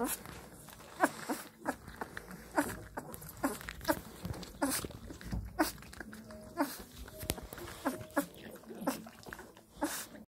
Huh?